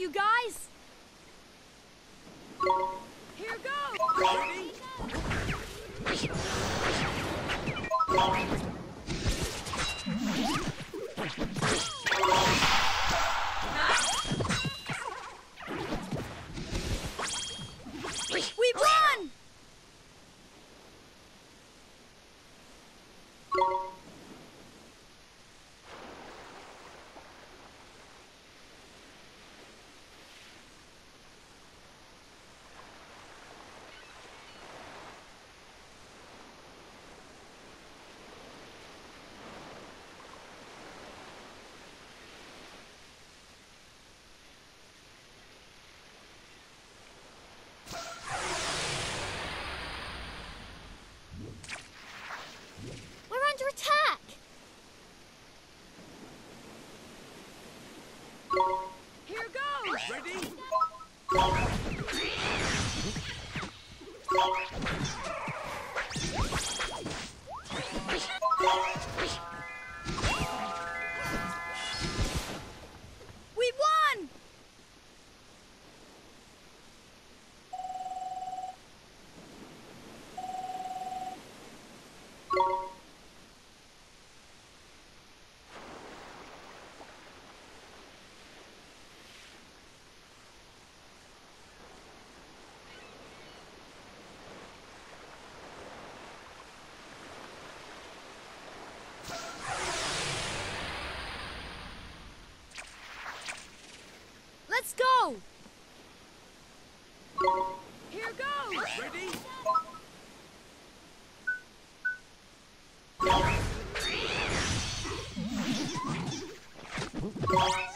you guys. Here goes. Ready? Let's go! Here goes! Ready? Go.